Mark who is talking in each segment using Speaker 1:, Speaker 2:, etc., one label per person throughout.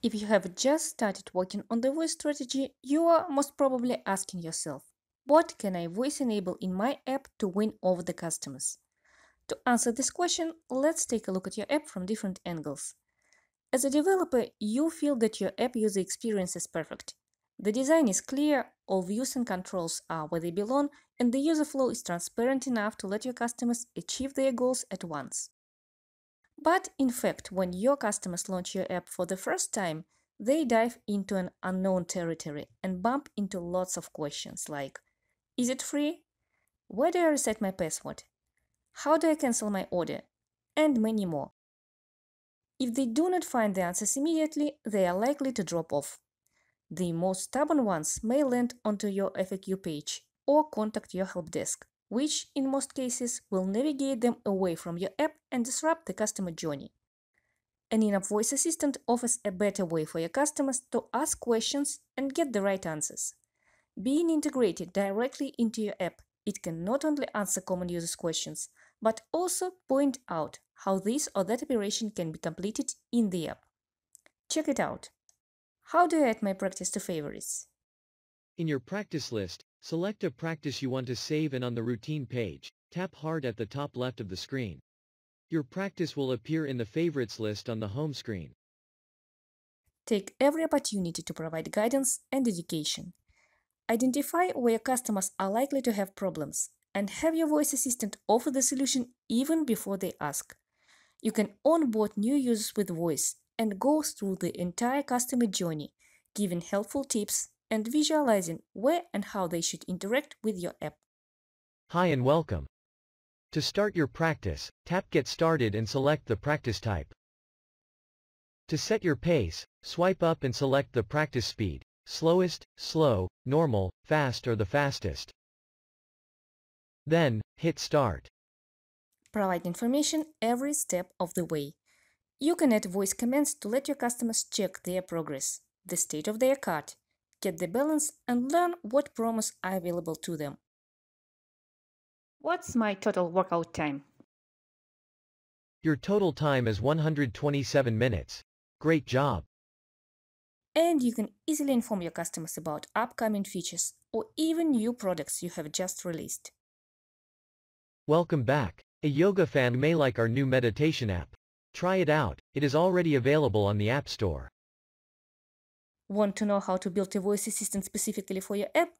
Speaker 1: If you have just started working on the voice strategy, you are most probably asking yourself, what can I voice enable in my app to win over the customers? To answer this question, let's take a look at your app from different angles. As a developer, you feel that your app user experience is perfect. The design is clear, all views and controls are where they belong, and the user flow is transparent enough to let your customers achieve their goals at once. But in fact, when your customers launch your app for the first time, they dive into an unknown territory and bump into lots of questions like Is it free? Where do I reset my password? How do I cancel my order? And many more. If they do not find the answers immediately, they are likely to drop off. The most stubborn ones may land onto your FAQ page or contact your help desk, which in most cases will navigate them away from your app and disrupt the customer journey. An in-app voice assistant offers a better way for your customers to ask questions and get the right answers. Being integrated directly into your app, it can not only answer common users' questions, but also point out how this or that operation can be completed in the app. Check it out. How do I add my practice to favorites?
Speaker 2: In your practice list, select a practice you want to save and on the routine page, tap hard at the top left of the screen. Your practice will appear in the favorites list on the home screen.
Speaker 1: Take every opportunity to provide guidance and education. Identify where customers are likely to have problems and have your voice assistant offer the solution even before they ask. You can onboard new users with voice and go through the entire customer journey, giving helpful tips and visualizing where and how they should interact with your app.
Speaker 2: Hi and welcome. To start your practice, tap Get Started and select the practice type. To set your pace, swipe up and select the practice speed, slowest, slow, normal, fast or the fastest. Then, hit Start.
Speaker 1: Provide information every step of the way. You can add voice commands to let your customers check their progress, the state of their cart, get the balance and learn what promos are available to them. What's my total workout time?
Speaker 2: Your total time is 127 minutes. Great job.
Speaker 1: And you can easily inform your customers about upcoming features or even new products you have just released.
Speaker 2: Welcome back. A yoga fan may like our new meditation app. Try it out, it is already available on the App Store.
Speaker 1: Want to know how to build a voice assistant specifically for your app?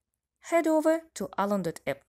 Speaker 1: Head over to Alan.app.